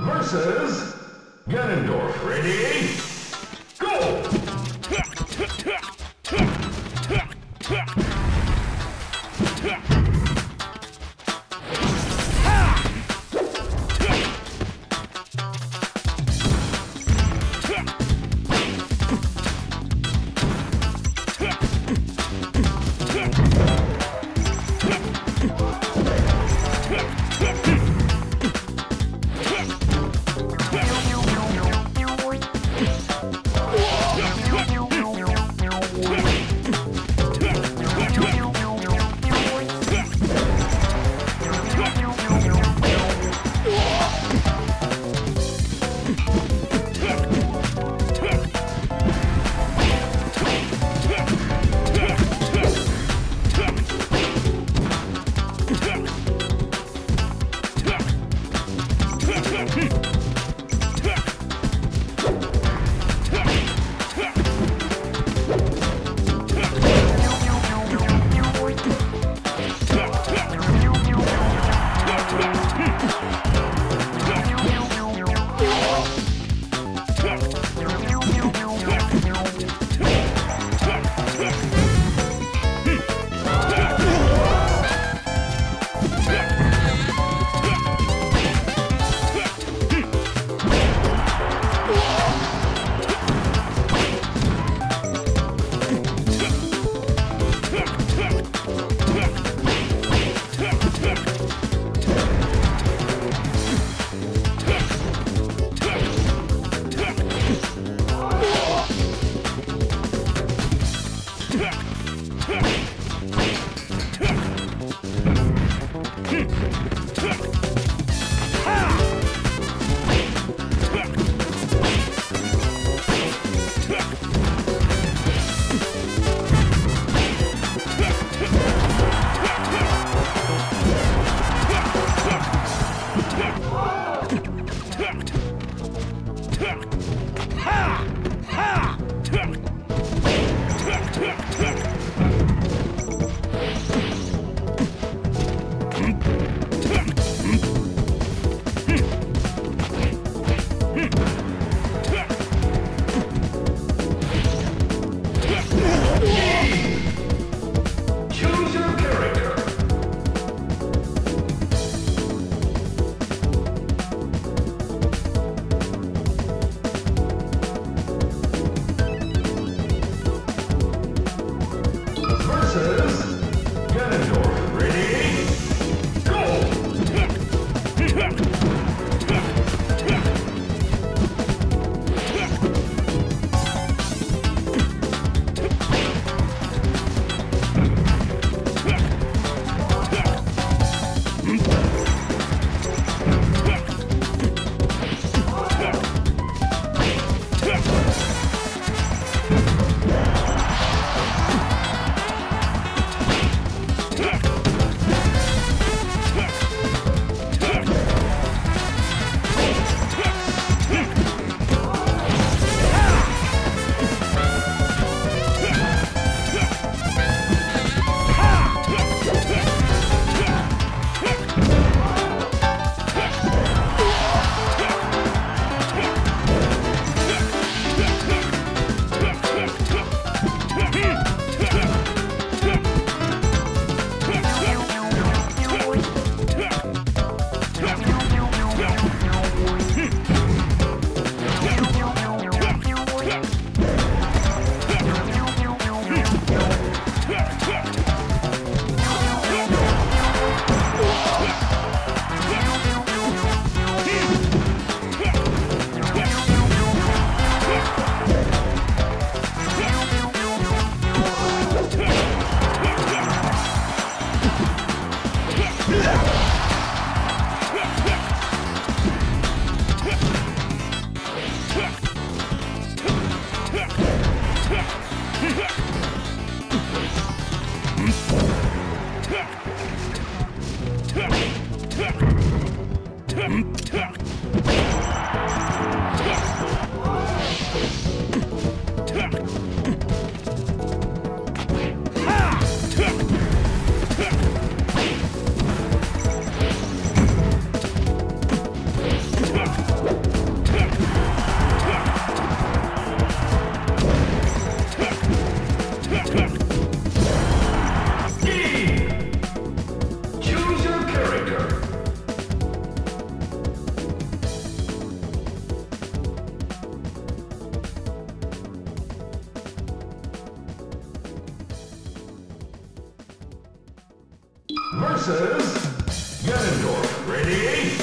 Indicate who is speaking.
Speaker 1: versus Ganondorf. Ready? Go! Hmm. Hmm? versus Ganondorf. Ready?